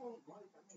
Come on, right back.